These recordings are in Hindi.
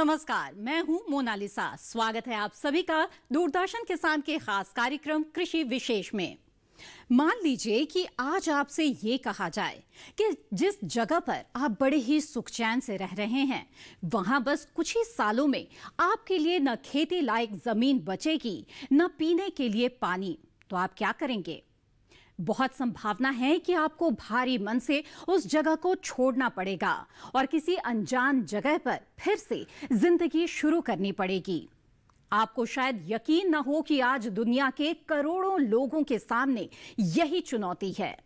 नमस्कार, मैं हूँ मोनालिसा। स्वागत है आप सभी का दूरदर्शन किसान के खास कार्यक्रम कृषि विशेष में। मान लीजिए कि आज आपसे ये कहा जाए कि जिस जगह पर आप बड़े ही सुख चैन से रह रहे हैं, वहाँ बस कुछ ही सालों में आपके लिए न खेती लायक ज़मीन बचेगी, न पीने के लिए पानी। तो आप क्या करेंगे? बहुत संभावना है कि आपको भारी मन से उस जगह को छोड़ना पड़ेगा और किसी अनजान जगह पर फिर से ज़िंदगी शुरू करनी पड़ेगी। आपको शायद यकीन न हो कि आज दुनिया के करोड़ों लोगों के सामने यही चुनौती है।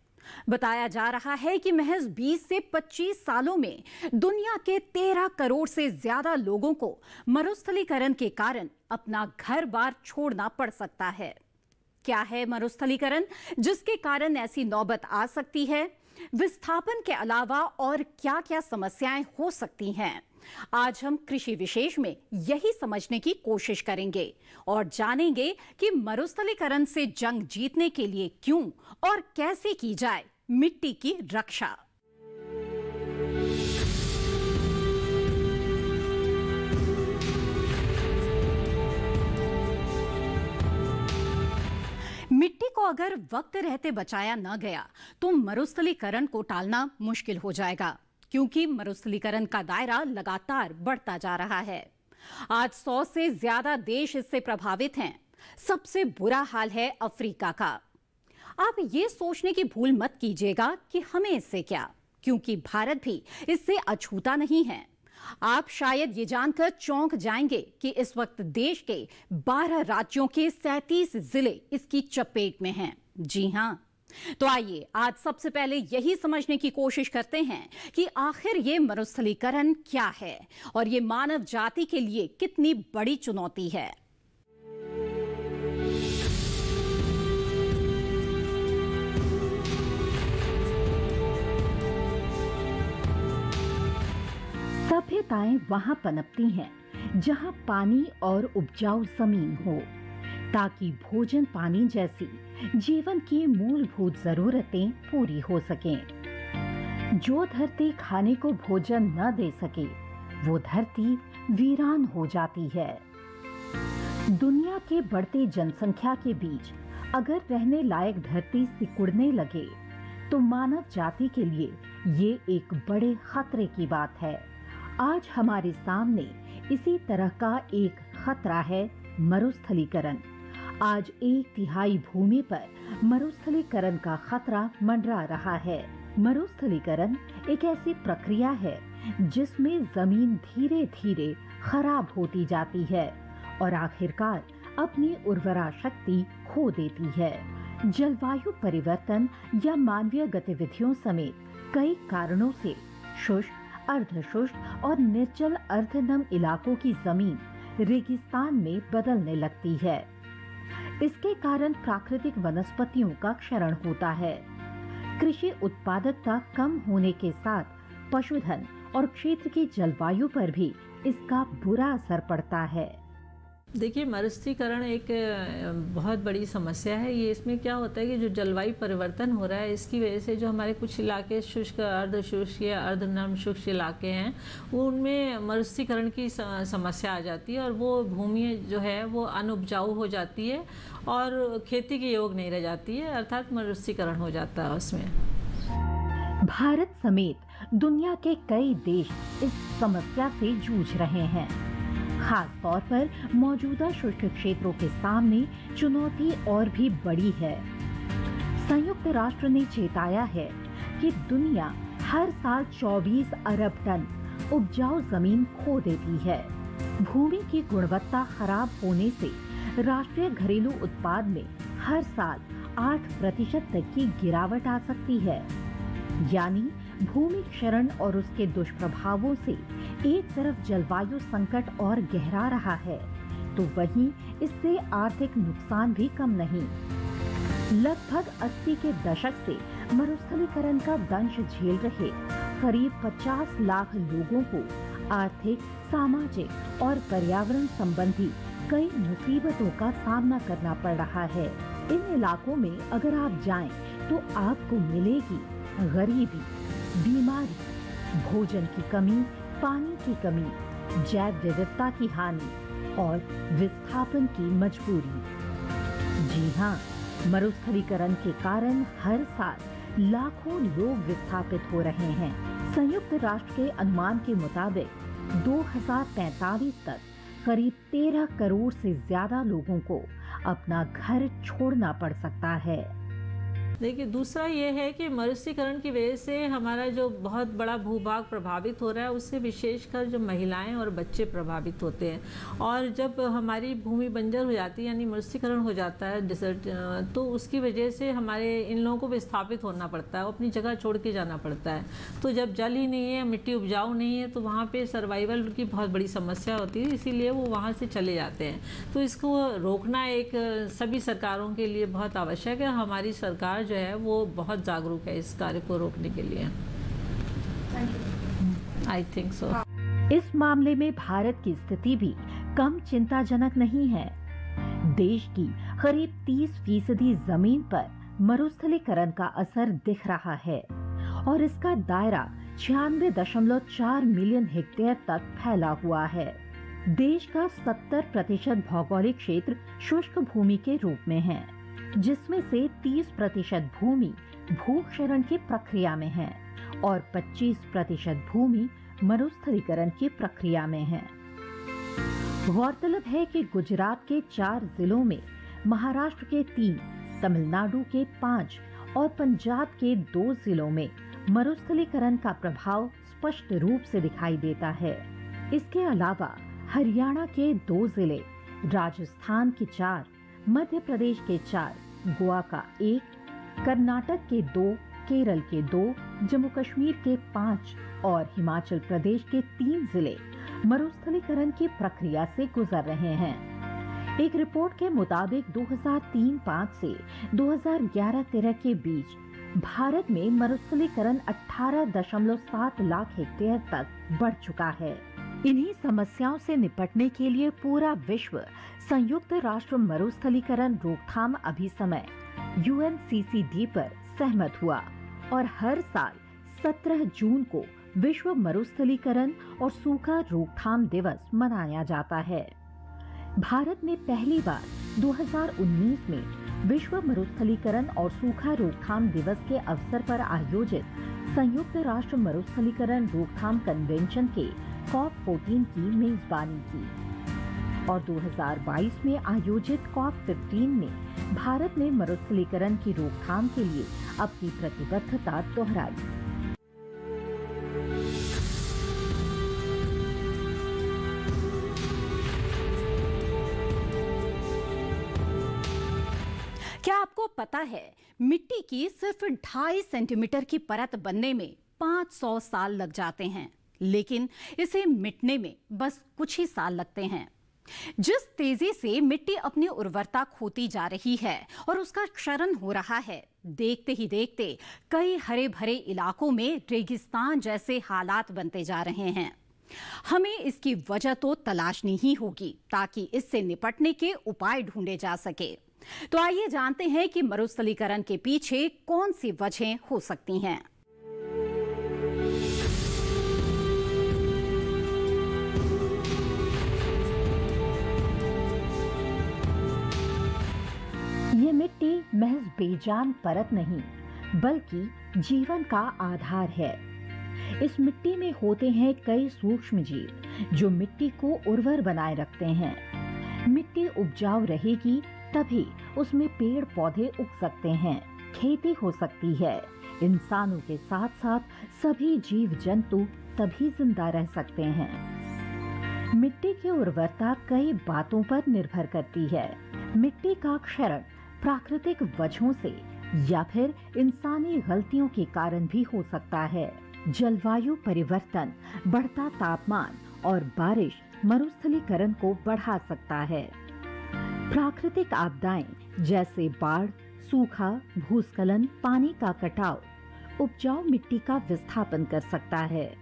बताया जा रहा है कि महज 20 से 25 सालों में दुनिया के 13 करोड़ से ज़्यादा लोगों को मरुस्थलीकरण के कारण अपना घर बार छोड़ना पड़ सकता है। क्या है मरुस्थलीकरण, जिसके कारण ऐसी नौबत आ सकती है? विस्थापन के अलावा और क्या क्या समस्याएँ हो सकती हैं? आज हम कृषि विशेष में यही समझने की कोशिश करेंगे और जानेंगे कि मरुस्थलीकरण से जंग जीतने के लिए क्यों और कैसे की जाए मिट्टी की रक्षा। मिट्टी को अगर वक्त रहते बचाया न गया तो मरुस्थलीकरण को टालना मुश्किल हो जाएगा, क्योंकि मरुस्थलीकरण का दायरा लगातार बढ़ता जा रहा है। आज सौ से ज़्यादा देश इससे प्रभावित हैं। सबसे बुरा हाल है अफ्रीका का। आप ये सोचने की भूल मत कीजिएगा कि हमें इससे क्या, क्योंकि भारत भी इससे अछूता नहीं है। आप शायद ये जानकर चौंक जाएँगे कि इस वक्त देश के 12 राज्यों के 37 ज़िले इसकी चपेट में हैं। जी हाँ। तो आइए, आज सबसे पहले यही समझने की कोशिश करते हैं कि आखिर ये मरुस्थलीकरण क्या है और ये मानव जाति के लिए कितनी बड़ी चुनौती है। सभ्यताएँ वहाँ पनपती हैं, जहाँ पानी और उपजाऊ ज़मीन हो, ताकि भोजन पानी जैसी जीवन की मूलभूत जरूरतें पूरी हो सकें। जो धरती खाने को भोजन न दे सके, वो धरती वीरान हो जाती है। दुनिया के बढ़ते जनसंख्या के बीच अगर रहने लायक धरती सिकुड़ने लगे तो मानव जाति के लिए ये एक बड़े खतरे की बात है। आज हमारे सामने इसी तरह का एक खतरा है मरुस्थलीकरण। आज एक तिहाई भूमि पर मरुस्थलीकरण का खतरा मंडरा रहा है। मरुस्थलीकरण एक ऐसी प्रक्रिया है जिसमें ज़मीन धीरे धीरे खराब होती जाती है और आखिरकार अपनी उर्वरा शक्ति खो देती है। जलवायु परिवर्तन या मानवीय गतिविधियों समेत कई कारणों से शुष्क अर्धशुष्क और निर्जल अर्धनम इलाकों की ज़मीन रेगिस्तान में बदलने लगती है। इसके कारण प्राकृतिक वनस्पतियों का क्षरण होता है। कृषि उत्पादकता कम होने के साथ पशुधन और क्षेत्र की जलवायु पर भी इसका बुरा असर पड़ता है। देखिए मरुस्थलीकरण एक बहुत बड़ी समस्या है। ये इसमें क्या होता है कि जो जलवायु परिवर्तन हो रहा है, इसकी वजह से जो हमारे कुछ इलाके, शुष्क अर्ध शुष्क या अर्ध नर्म शुष्क इलाके हैं, उनमें मरुस्थलीकरण की समस्या आ जाती है और वो भूमि जो है, वो अनुपजाऊ हो जाती है और खेती के योग नहीं रह जाती है, अर्थात मरुस्थलीकरण हो जाता है उसमें। भारत समेत दुनिया के कई देश इस समस्या से जूझ रहे हैं। खास तौर पर मौजूदा शुष्क क्षेत्रों के सामने चुनौती और भी बड़ी है। संयुक्त राष्ट्र ने चेताया है कि दुनिया हर साल 24 अरब टन उपजाऊ ज़मीन खो देती है। भूमि की गुणवत्ता खराब होने से राष्ट्रीय घरेलू उत्पाद में हर साल 8 प्रतिशत तक की गिरावट आ सकती है। यानी भूमि क्षरण और उसके दुष्प्रभावों से एक तरफ़ जलवायु संकट और गहरा रहा है तो वहीं इससे आर्थिक नुकसान भी कम नहीं। लगभग 80 के दशक से मरुस्थलीकरण का दंश झेल रहे करीब 50 लाख लोगों को आर्थिक, सामाजिक और पर्यावरण संबंधी कई मुसीबतों का सामना करना पड़ रहा है। इन इलाकों में अगर आप जाएँ तो आपको मिलेगी गरीबी, बीमारी, भोजन की कमी पानी की कमी, जैव विविधता की हानि और विस्थापन की मजबूरी। जी हाँ मरुस्थलीकरण के कारण हर साल लाखों लोग विस्थापित हो रहे हैं। संयुक्त राष्ट्र के अनुमान के मुताबिक 2045 तक करीब 13 करोड़ से ज़्यादा लोगों को अपना घर छोड़ना पड़ सकता है। देखिए, दूसरा ये है कि मरुस्थलीकरण की वजह से हमारा जो बहुत बड़ा भूभाग प्रभावित हो रहा है, उससे विशेषकर जो महिलाएँ और बच्चे प्रभावित होते हैं। और जब हमारी भूमि बंजर हो जाती है, यानी मरुस्थलीकरण हो जाता है डिजर्ट तो उसकी वजह से हमारे इन लोगों को विस्थापित होना पड़ता है अपनी जगह छोड़ के जाना पड़ता है। तो जब जल ही नहीं है, मिट्टी उपजाऊ नहीं है तो वहाँ पर सर्वाइवल की बहुत बड़ी समस्या होती है, इसीलिए वो वहाँ से चले जाते हैं। तो इसको रोकना एक सभी सरकारों के लिए बहुत आवश्यक है। हमारी सरकार जो है वो बहुत जागरूक है इस कार्य को रोकने के लिए। आई थिंक सो इस मामले में भारत की स्थिति भी कम चिंताजनक नहीं है। देश की करीब 30 फ़ीसदी ज़मीन पर मरुस्थलीकरण का असर दिख रहा है और इसका दायरा छियानवे दशमलव चार मिलियन हेक्टेयर तक फैला हुआ है। देश का 70 प्रतिशत भौगोलिक क्षेत्र शुष्क भूमि के रूप में है। जिसमें से 30 प्रतिशत भूमि भूक्षरण की प्रक्रिया में है और 25 प्रतिशत भूमि मरुस्थलीकरण की प्रक्रिया में है। गौरतलब है कि गुजरात के चार जिलों में, महाराष्ट्र के तीन, तमिलनाडु के पाँच और पंजाब के दो जिलों में मरुस्थलीकरण का प्रभाव स्पष्ट रूप से दिखाई देता है। इसके अलावा, हरियाणा के दो ज़िले, राजस्थान के चार, मध्य प्रदेश के चार गोवा का एक, कर्नाटक के दो, केरल के दो, जम्मू कश्मीर के पाँच और हिमाचल प्रदेश के तीन ज़िले मरुस्थलीकरण की प्रक्रिया से गुजर रहे हैं। एक रिपोर्ट के मुताबिक 2003-5 से 2011-13 के बीच भारत में मरुस्थलीकरण 18.7 लाख हेक्टेयर तक बढ़ चुका है। इन्हीं समस्याओं से निपटने के लिए पूरा विश्व संयुक्त राष्ट्र मरुस्थलीकरण रोकथाम अभिसमय यूएनसीसीडी पर सहमत हुआ और हर साल 17 जून को विश्व मरुस्थलीकरण और सूखा रोकथाम दिवस मनाया जाता है। भारत ने पहली बार 2019 में विश्व मरुस्थलीकरण और सूखा रोकथाम दिवस के अवसर पर आयोजित संयुक्त राष्ट्र मरुस्थलीकरण रोकथाम कन्वेंशन के कॉप 14 की मेजबानी की और 2022 में आयोजित कॉप 15 में भारत ने मरुस्थलीकरण की रोकथाम के लिए अपनी प्रतिबद्धता दोहराई। क्या आपको पता है, मिट्टी की सिर्फ़ ढाई सेंटीमीटर की परत बनने में 500 साल लग जाते हैं? लेकिन इसे मिटने में बस कुछ ही साल लगते हैं। जिस तेज़ी से मिट्टी अपनी उर्वरता खोती जा रही है और उसका क्षरण हो रहा है, देखते ही देखते कई हरे भरे इलाकों में रेगिस्तान जैसे हालात बनते जा रहे हैं। हमें इसकी वजह तो तलाशनी ही होगी ताकि इससे निपटने के उपाय ढूंढे जा सके। तो आइए जानते हैं कि मरुस्थलीकरण के पीछे कौन सी वजहें हो सकती हैं। मिट्टी महज बेजान परत नहीं, बल्कि जीवन का आधार है। इस मिट्टी में होते हैं कई सूक्ष्म जीव, जो मिट्टी को उर्वर बनाए रखते हैं। मिट्टी उपजाऊ रहेगी, तभी उसमें पेड़ पौधे उग सकते हैं, खेती हो सकती है। इंसानों के साथ साथ सभी जीव जंतु तभी ज़िंदा रह सकते हैं। मिट्टी की उर्वरता कई बातों पर निर्भर करती है। मिट्टी का क्षरण प्राकृतिक वजहों से या फिर इंसानी गलतियों के कारण भी हो सकता है। जलवायु परिवर्तन, बढ़ता तापमान और बारिश मरुस्थलीकरण को बढ़ा सकता है। प्राकृतिक आपदाएँ जैसे बाढ़, सूखा, भूस्खलन, पानी का कटाव, उपजाऊ मिट्टी का विस्थापन कर सकता है।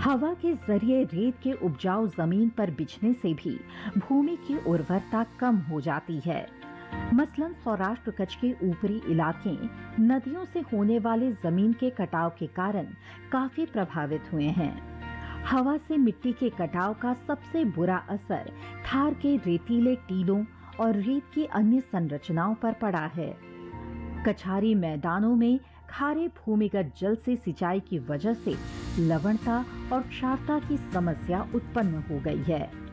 हवा के ज़रिए रेत के उपजाऊ ज़मीन पर बिछने से भी भूमि की उर्वरता कम हो जाती है। मसलन सौराष्ट्र कच्छ के ऊपरी इलाके नदियों से होने वाले ज़मीन के कटाव के कारण काफ़ी प्रभावित हुए हैं। हवा से मिट्टी के कटाव का सबसे बुरा असर थार के रेतीले टीलों और रेत की अन्य संरचनाओं पर पड़ा है। कछारी मैदानों में खारे भूमिगत जल से सिंचाई की वजह से लवणता और क्षारता की समस्या उत्पन्न हो गई है।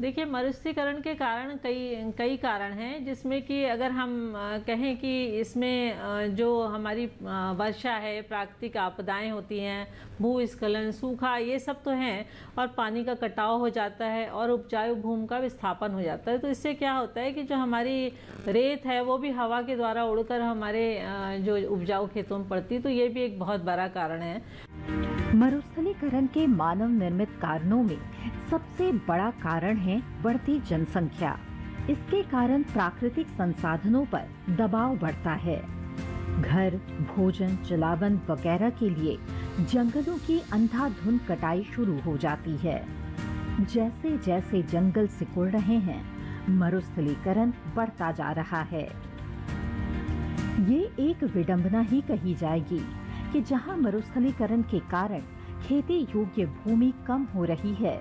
देखिए, मरुस्थीकरण के कारण कई कई कारण हैं, जिसमें कि अगर हम कहें कि इसमें जो हमारी वर्षा है, प्राकृतिक आपदाएँ होती हैं, भूस्खलन, सूखा, ये सब तो हैं, और पानी का कटाव हो जाता है और उपजाऊ भूमि का विस्थापन हो जाता है। तो इससे क्या होता है कि जो हमारी रेत है, वो भी हवा के द्वारा उड़कर हमारे जो उपजाऊ खेतों में पड़ती तो ये भी एक बहुत बड़ा कारण है। मरुस्थलीकरण के मानव निर्मित कारणों में सबसे बड़ा कारण है बढ़ती जनसंख्या। इसके कारण प्राकृतिक संसाधनों पर दबाव बढ़ता है। घर, भोजन, जलावन वगैरह के लिए जंगलों की अंधाधुंध कटाई शुरू हो जाती है। जैसे जैसे जंगल सिकुड़ रहे हैं, मरुस्थलीकरण बढ़ता जा रहा है। ये एक विडंबना ही कही जाएगी। कि जहाँ मरुस्थलीकरण के कारण खेती योग्य भूमि कम हो रही है,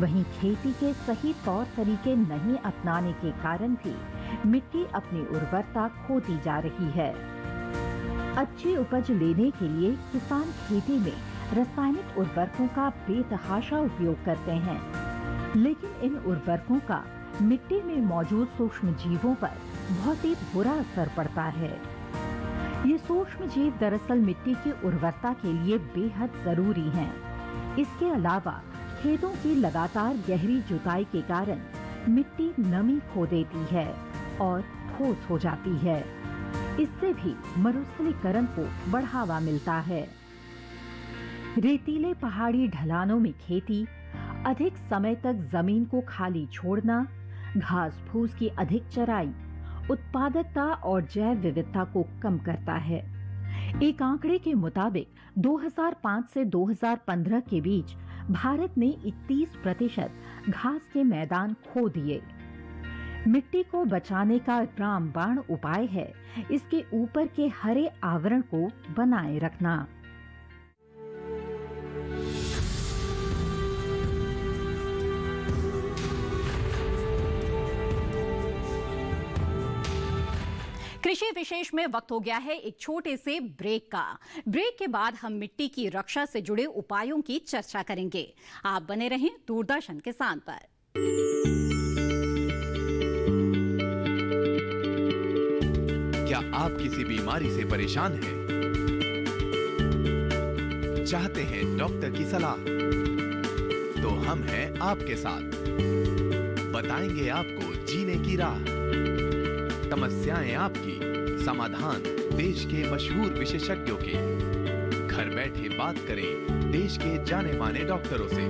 वहीं खेती के सही तौर तरीके नहीं अपनाने के कारण भी मिट्टी अपनी उर्वरता खोती जा रही है। अच्छी उपज लेने के लिए किसान खेती में रासायनिक उर्वरकों का बेतहाशा उपयोग करते हैं। लेकिन इन उर्वरकों का मिट्टी में मौजूद सूक्ष्म जीवों पर बहुत ही बुरा असर पड़ता है। ये सूक्ष्म जीव दरअसल मिट्टी की उर्वरता के लिए बेहद ज़रूरी हैं। इसके अलावा खेतों की लगातार गहरी जुताई के कारण मिट्टी नमी खो देती है और ठोस हो जाती है इससे भी मरुस्थलीकरण को बढ़ावा मिलता है रेतीले पहाड़ी ढलानों में खेती, अधिक समय तक ज़मीन को खाली छोड़ना, घास फूस की अधिक चराई उत्पादकता और जैव विविधता को कम करता है। एक आंकड़े के मुताबिक 2005 से 2015 के बीच भारत ने 31 प्रतिशत घास के मैदान खो दिए। मिट्टी को बचाने का रामबाण उपाय है, इसके ऊपर के हरे आवरण को बनाए रखना। कृषि विशेष में वक्त हो गया है एक छोटे से ब्रेक का। ब्रेक के बाद हम मिट्टी की रक्षा से जुड़े उपायों की चर्चा करेंगे। आप बने रहें दूरदर्शन किसान पर। क्या आप किसी बीमारी से परेशान हैं? चाहते हैं डॉक्टर की सलाह? तो हम हैं आपके साथ। बताएँगे आपको जीने की राह। समस्याएँ आपकी। समाधान देश के मशहूर विशेषज्ञों के। घर बैठे बात करें देश के जाने माने डॉक्टरों से।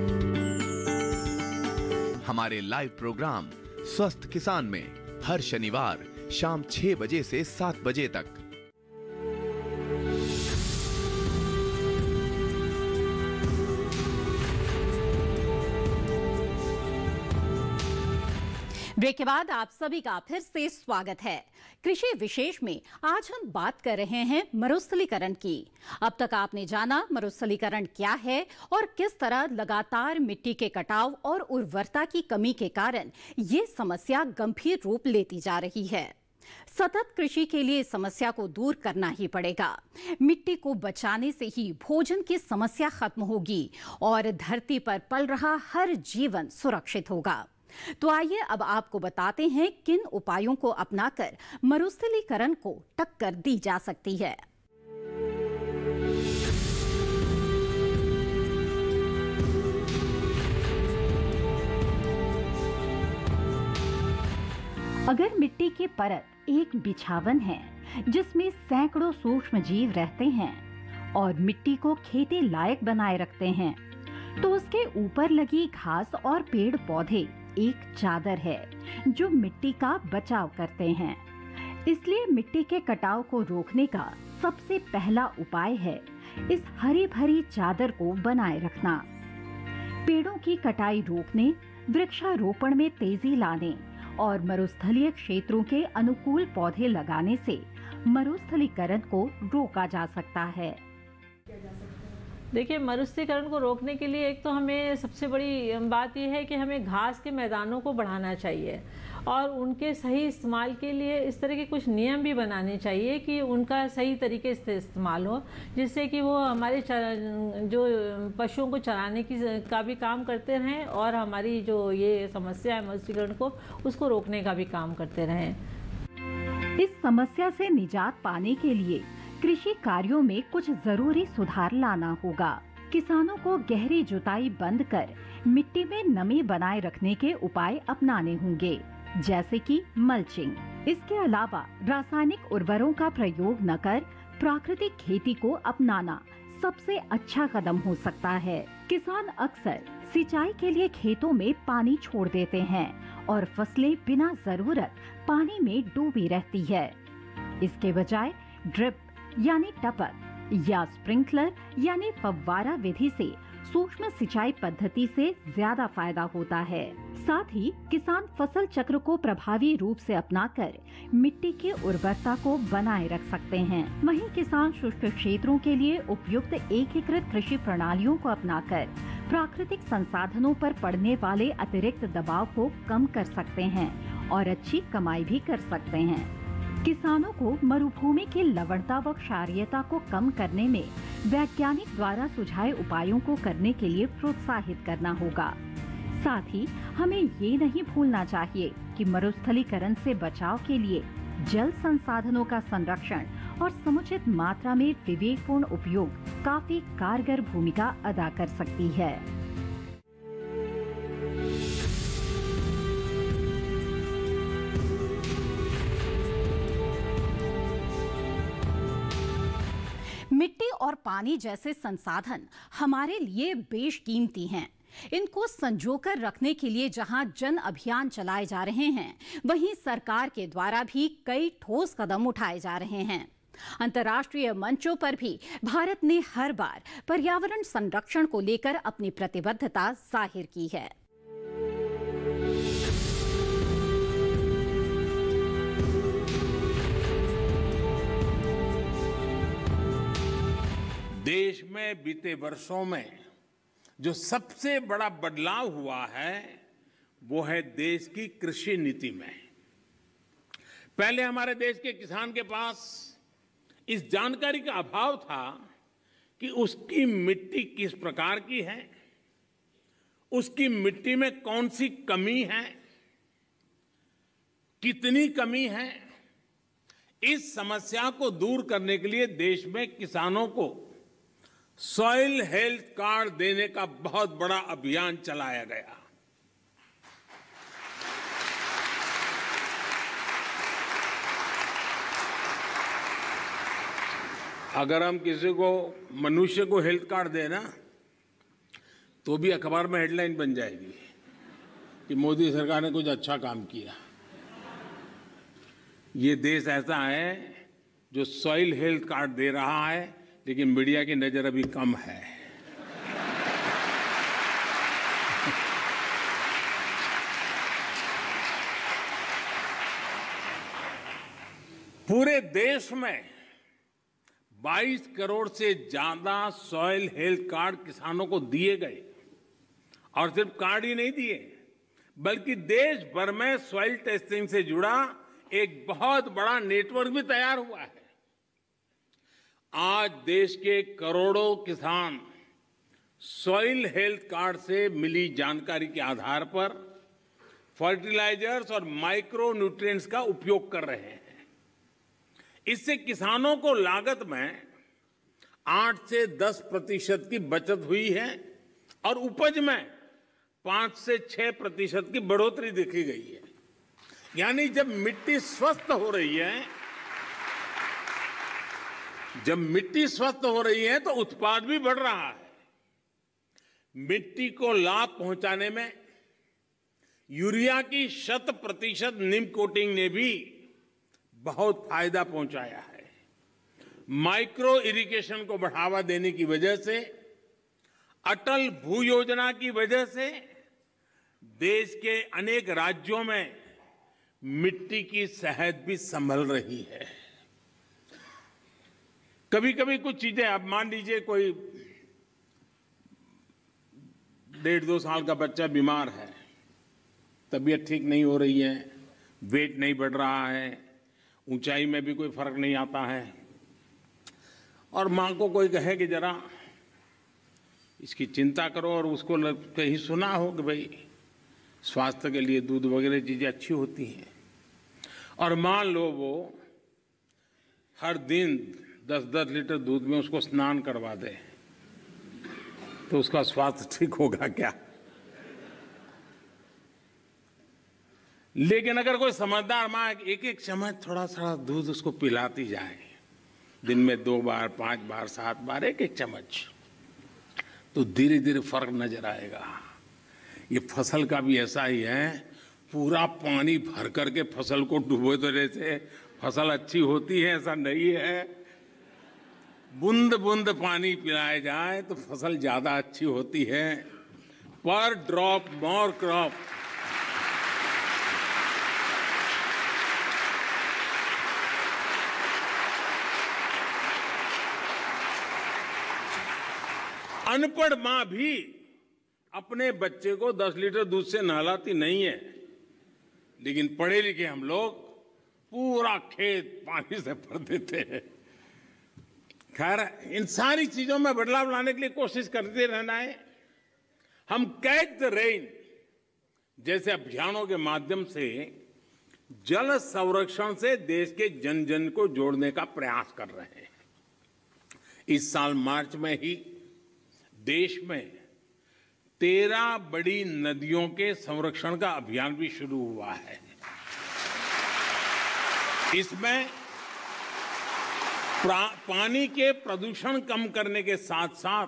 हमारे लाइव प्रोग्राम स्वस्थ किसान में, हर शनिवार शाम छह बजे से सात बजे तक। ब्रेक के बाद आप सभी का फिर से स्वागत है। कृषि विशेष में आज हम बात कर रहे हैं मरुस्थलीकरण की। अब तक आपने जाना मरुस्थलीकरण क्या है और किस तरह लगातार मिट्टी के कटाव और उर्वरता की कमी के कारण ये समस्या गंभीर रूप लेती जा रही है। सतत कृषि के लिए समस्या को दूर करना ही पड़ेगा। मिट्टी को बचाने से ही भोजन की समस्या खत्म होगी और धरती पर पल रहा हर जीवन सुरक्षित होगा। तो आइए अब आपको बताते हैं किन उपायों को अपनाकर मरुस्थलीकरण को टक्कर दी जा सकती है। अगर मिट्टी की परत एक बिछावन है, जिसमें सैकड़ों सूक्ष्म जीव रहते हैं और मिट्टी को खेती लायक बनाए रखते हैं तो उसके ऊपर लगी घास और पेड़ पौधे एक चादर है, जो मिट्टी का बचाव करते हैं। इसलिए मिट्टी के कटाव को रोकने का सबसे पहला उपाय है इस हरी भरी चादर को बनाए रखना। पेड़ों की कटाई रोकने, वृक्षारोपण में तेज़ी लाने और मरुस्थलीय क्षेत्रों के अनुकूल पौधे लगाने से मरुस्थलीकरण को रोका जा सकता है। देखिए मरुस्थलीकरण को रोकने के लिए एक तो हमें सबसे बड़ी बात यह है कि हमें घास के मैदानों को बढ़ाना चाहिए और उनके सही इस्तेमाल के लिए इस तरह के कुछ नियम भी बनाने चाहिए कि उनका सही तरीके से इस्तेमाल हो, जिससे कि वो हमारे जो पशुओं को चराने की का भी काम करते रहें और हमारी जो ये समस्या है मरुस्थलीकरण को, उसको रोकने का भी काम करते रहें। इस समस्या से निजात पाने के लिए कृषि कार्यों में कुछ ज़रूरी सुधार लाना होगा। किसानों को गहरी जुताई बंद कर, मिट्टी में नमी बनाए रखने के उपाय अपनाने होंगे, जैसे कि मल्चिंग इसके अलावा रासायनिक उर्वरों का प्रयोग न कर, प्राकृतिक खेती को अपनाना सबसे अच्छा कदम हो सकता है। किसान अक्सर सिंचाई के लिए खेतों में पानी छोड़ देते हैं और फ़सलें बिना ज़रूरत पानी में डूबी रहती है। इसके बजाय ड्रिप यानी टपक, या स्प्रिंकलर, यानी फव्वारा विधि से सूक्ष्म सिंचाई पद्धति से ज़्यादा फ़ायदा होता है। साथ ही किसान फ़सल चक्र को प्रभावी रूप से अपनाकर मिट्टी की उर्वरता को बनाए रख सकते हैं। वहीं किसान शुष्क क्षेत्रों के लिए उपयुक्त एकीकृत कृषि प्रणालियों को अपनाकर प्राकृतिक संसाधनों पर पड़ने वाले अतिरिक्त दबाव को कम कर सकते हैं और अच्छी कमाई भी कर सकते हैं। किसानों को मरुभूमि की लवणता व क्षारियता को कम करने में वैज्ञानिक द्वारा सुझाए उपायों को करने के लिए प्रोत्साहित करना होगा। साथ ही, हमें ये नहीं भूलना चाहिए कि मरुस्थलीकरण से बचाव के लिए जल संसाधनों का संरक्षण और समुचित मात्रा में विवेकपूर्ण उपयोग काफ़ी कारगर भूमिका अदा कर सकती है। और पानी जैसे संसाधन हमारे लिए बेशकीमती हैं। इनको संजोकर रखने के लिए जहाँ जन अभियान चलाए जा रहे हैं, वहीं सरकार के द्वारा भी कई ठोस कदम उठाए जा रहे हैं। अंतर्राष्ट्रीय मंचों पर भी भारत ने हर बार पर्यावरण संरक्षण को लेकर अपनी प्रतिबद्धता ज़ाहिर की है। देश में बीते वर्षों में जो सबसे बड़ा बदलाव हुआ है, वो है देश की कृषि नीति में। पहले हमारे देश के किसान के पास इस जानकारी का अभाव था कि उसकी मिट्टी किस प्रकार की है, उसकी मिट्टी में कौन सी कमी है, कितनी कमी है। इस समस्या को दूर करने के लिए देश में किसानों को सॉइल हेल्थ कार्ड देने का बहुत बड़ा अभियान चलाया गया। अगर हम किसी को, मनुष्य को हेल्थ कार्ड देना तो भी अखबार में हेडलाइन बन जाएगी कि मोदी सरकार ने कुछ अच्छा काम किया। ये देश ऐसा है जो सॉइल हेल्थ कार्ड दे रहा है लेकिन मीडिया की नज़र अभी कम है। पूरे देश में 22 करोड़ से ज़्यादा सॉइल हेल्थ कार्ड किसानों को दिए गए। और सिर्फ़ कार्ड ही नहीं दिए, बल्कि देश भर में सॉइल टेस्टिंग से जुड़ा एक बहुत बड़ा नेटवर्क भी तैयार हुआ है। आज देश के करोड़ों किसान सॉइल हेल्थ कार्ड से मिली जानकारी के आधार पर फर्टिलाइजर्स और माइक्रो न्यूट्रिएंट्स का उपयोग कर रहे हैं। इससे किसानों को लागत में आठ से दस प्रतिशत की बचत हुई है और उपज में पाँच से छह प्रतिशत की बढ़ोतरी देखी गई है। यानी जब मिट्टी स्वस्थ हो रही है जब मिट्टी स्वस्थ हो रही है तो उत्पाद भी बढ़ रहा है। मिट्टी को लाभ पहुँचाने में यूरिया की शत प्रतिशत निम कोटिंग ने भी बहुत फ़ायदा पहुँचाया है। माइक्रो इरिगेशन को बढ़ावा देने की वजह से, अटल भू योजना की वजह से देश के अनेक राज्यों में मिट्टी की सेहत भी संभल रही है। कभी कभी कुछ चीज़ें, आप मान लीजिए कोई डेढ़ दो साल का बच्चा बीमार है, तबीयत ठीक नहीं हो रही है, वेट नहीं बढ़ रहा है, ऊंचाई में भी कोई फ़र्क नहीं आता है, और माँ को कोई कहे कि जरा इसकी चिंता करो और उसको कहीं सुना हो कि भाई स्वास्थ्य के लिए दूध वगैरह चीज़ें अच्छी होती हैं। और मान लो वो हर दिन दस दस लीटर दूध में उसको स्नान करवा दे तो उसका स्वास्थ्य ठीक होगा क्या? लेकिन अगर कोई समझदार माँ एक एक चम्मच थोड़ा थोड़ा दूध उसको पिलाती जाए, दिन में दो बार, पाँच बार, सात बार, एक एक चम्मच तो धीरे धीरे फ़र्क नज़र आएगा। ये फ़सल का भी ऐसा ही है, पूरा पानी भर करके फ़सल को डूबो तो जैसे फ़सल अच्छी होती है, ऐसा नहीं है। बूंद बूंद पानी पिलाया जाए तो फ़सल ज़्यादा अच्छी होती है। पर ड्रॉप मोर क्रॉप अनपढ़ माँ भी अपने बच्चे को 10 लीटर दूध से नहलाती नहीं है। लेकिन पढ़े लिखे हम लोग पूरा खेत पानी से भर देते हैं। खैर, इन सारी चीज़ों में बदलाव लाने के लिए कोशिश करते रहना है। हम कैच द रेन, जैसे अभियानों के माध्यम से जल संरक्षण से देश के जन जन को जोड़ने का प्रयास कर रहे हैं। इस साल मार्च में ही देश में तेरह बड़ी नदियों के संरक्षण का अभियान भी शुरू हुआ है। इसमें पानी के प्रदूषण कम करने के साथ साथ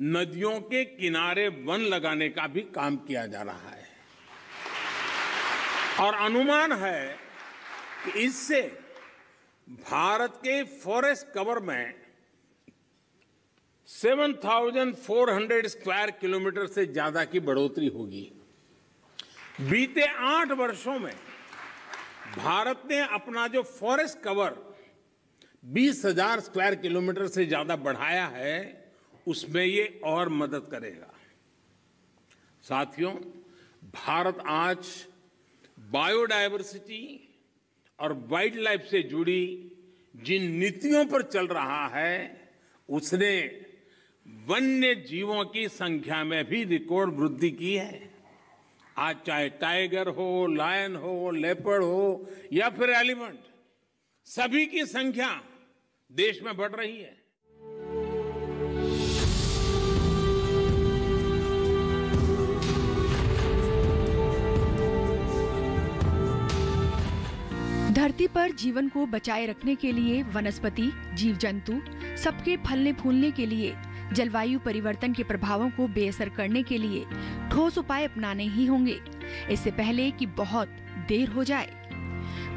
नदियों के किनारे वन लगाने का भी काम किया जा रहा है। और अनुमान है कि इससे भारत के फॉरेस्ट कवर में 7,400 स्क्वायर किलोमीटर से ज़्यादा की बढ़ोतरी होगी। बीते आठ वर्षों में भारत ने अपना जो फॉरेस्ट कवर बीस हज़ार स्क्वायर किलोमीटर से ज़्यादा बढ़ाया है, उसमें ये और मदद करेगा। साथियों, भारत आज बायोडायवर्सिटी और वाइल्ड लाइफ से जुड़ी जिन नीतियों पर चल रहा है, उसने वन्य जीवों की संख्या में भी रिकॉर्ड वृद्धि की है। आज चाहे टाइगर हो, लायन हो, लेपर्ड हो या फिर एलिफेंट सभी की संख्या देश में बढ़ रही है। धरती पर जीवन को बचाए रखने के लिए वनस्पति जीव जंतु सबके फलने फूलने के लिए, जलवायु परिवर्तन के प्रभावों को बेअसर करने के लिए ठोस उपाय अपनाने ही होंगे। इससे पहले कि बहुत देर हो जाए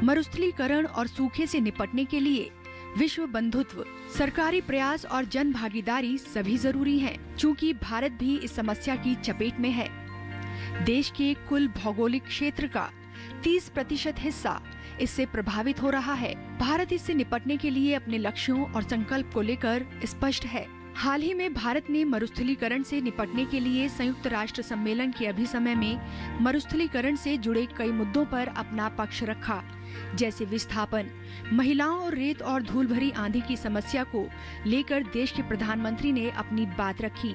मरुस्थलीकरण और सूखे से निपटने के लिए विश्व बंधुत्व सरकारी प्रयास और जन भागीदारी सभी ज़रूरी हैं, क्योंकि भारत भी इस समस्या की चपेट में है। देश के कुल भौगोलिक क्षेत्र का 30 प्रतिशत हिस्सा इससे प्रभावित हो रहा है। भारत इससे निपटने के लिए अपने लक्ष्यों और संकल्प को लेकर स्पष्ट है। हाल ही में भारत ने मरुस्थलीकरण से निपटने के लिए संयुक्त राष्ट्र सम्मेलन के अभी समय में मरुस्थलीकरण से जुड़े कई मुद्दों पर अपना पक्ष रखा, जैसे विस्थापन, महिलाओं और रेत और धूल भरी आंधी की समस्या को लेकर देश के प्रधानमंत्री ने अपनी बात रखी।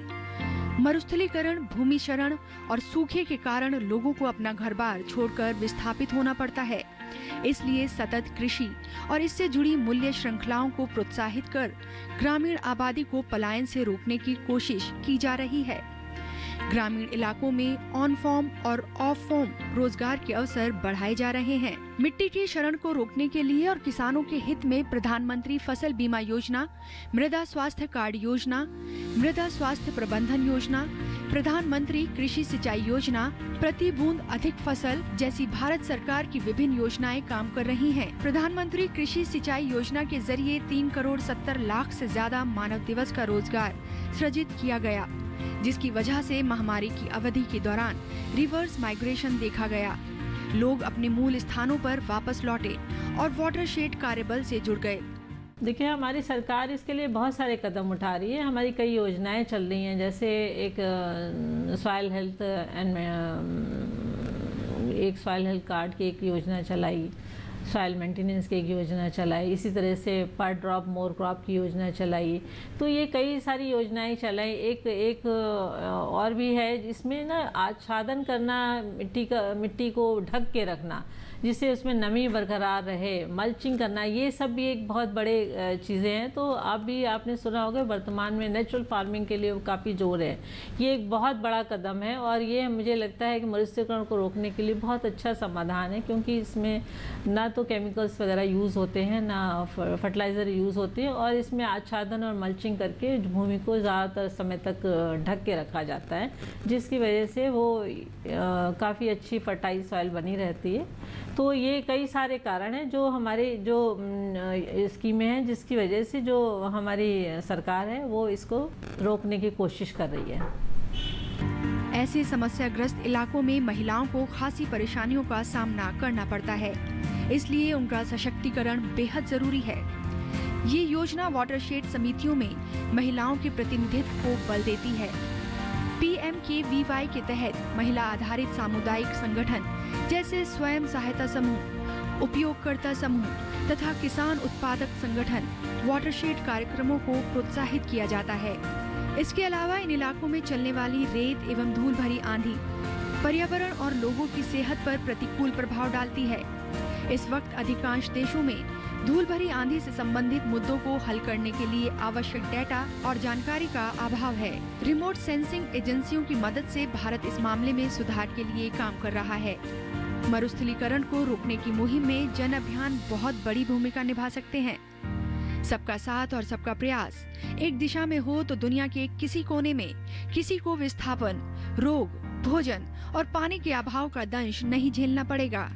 मरुस्थलीकरण भूमि शरण और सूखे के कारण लोगों को अपना घर बार छोड़कर विस्थापित होना पड़ता है। इसलिए सतत कृषि और इससे जुड़ी मूल्य श्रृंखलाओं को प्रोत्साहित कर ग्रामीण आबादी को पलायन से रोकने की कोशिश की जा रही है। ग्रामीण इलाकों में ऑन फॉर्म और ऑफ़ फॉर्म रोज़गार के अवसर बढ़ाए जा रहे हैं मिट्टी के शरण को रोकने के लिए और किसानों के हित में प्रधानमंत्री फ़सल बीमा योजना, मृदा स्वास्थ्य कार्ड योजना, मृदा स्वास्थ्य प्रबंधन योजना, प्रधानमंत्री कृषि सिंचाई योजना प्रति बूंद अधिक फ़सल जैसी भारत सरकार की विभिन्न योजनाएँ काम कर रही हैं। प्रधानमंत्री कृषि सिंचाई योजना के ज़रिए तीन करोड़ सत्तर लाख से ज़्यादा मानव दिवस का रोज़गार सृजित किया गया जिसकी वजह से महामारी की अवधि के दौरान रिवर्स माइग्रेशन देखा गया। लोग अपने मूल स्थानों पर वापस लौटे और वाटर शेड कार्यबल से जुड़ गए। देखिए, हमारी सरकार इसके लिए बहुत सारे कदम उठा रही है। हमारी कई योजनाएँ चल रही हैं, जैसे एक सॉयल हेल्थ एंड एक सॉयल हेल्थ कार्ड की एक योजना चलाई। सॉयल मेंटेनेंस की एक योजना चलाई, इसी तरह से पर ड्रॉप मोर क्रॉप की योजना चलाई। तो ये कई सारी योजनाएँ चलाई। एक एक, और भी है जिसमें ना आच्छादन करना, मिट्टी का, मिट्टी को ढक के रखना। जिससे उसमें नमी बरकरार रहे मल्चिंग करना, ये सब भी एक बहुत बड़े चीज़ें हैं। तो आप भी, आपने सुना होगा, वर्तमान में नेचुरल फ़ार्मिंग के लिए काफ़ी ज़ोर है। ये एक बहुत बड़ा कदम है और ये मुझे लगता है कि मरुस्थीकरण को रोकने के लिए बहुत अच्छा समाधान है, क्योंकि इसमें ना तो केमिकल्स वगैरह यूज़ होते हैं, ना फर्टिलाइज़र यूज़ होते हैं और इसमें आच्छादन और मल्चिंग करके भूमि को ज़्यादातर समय तक ढक के रखा जाता है, जिसकी वजह से वो काफ़ी अच्छी फर्टाइल सॉइल बनी रहती है। तो ये कई सारे कारण हैं जो हमारे जो स्कीमें हैं, जिसकी वजह से जो हमारी सरकार है, वो इसको रोकने की कोशिश कर रही है। ऐसे समस्याग्रस्त इलाकों में महिलाओं को खासी परेशानियों का सामना करना पड़ता है। इसलिए उनका सशक्तिकरण बेहद ज़रूरी है। ये योजना वाटरशेड समितियों में महिलाओं के प्रतिनिधित्व को बल देती है। पीएम के वी के तहत महिला आधारित सामुदायिक संगठन, जैसे स्वयं सहायता समूह, उपयोगकर्ता समूह तथा किसान उत्पादक संगठन, वाटरशेड कार्यक्रमों को प्रोत्साहित किया जाता है। इसके अलावा इन इलाकों में चलने वाली रेत एवं धूल भरी आंधी, पर्यावरण और लोगों की सेहत पर प्रतिकूल प्रभाव डालती है। इस वक्त अधिकांश देशों में धूल भरी आंधी से संबंधित मुद्दों को हल करने के लिए आवश्यक डेटा और जानकारी का अभाव है। रिमोट सेंसिंग एजेंसियों की मदद से भारत इस मामले में सुधार के लिए काम कर रहा है। मरुस्थलीकरण को रोकने की मुहिम में जन अभियान बहुत बड़ी भूमिका निभा सकते हैं। सबका साथ और सबका प्रयास। एक दिशा में हो तो दुनिया के किसी कोने में किसी को विस्थापन, रोग, भोजन और पानी के अभाव का दंश नहीं झेलना पड़ेगा।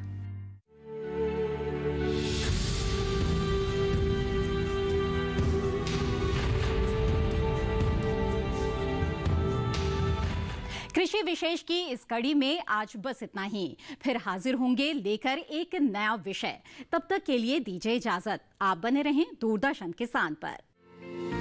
कृषि विशेष की इस कड़ी में आज बस इतना ही। फिर हाजिर होंगे लेकर एक नया विषय। तब तक के लिए दीजिए इजाज़त। आप बने रहें दूरदर्शन किसान पर।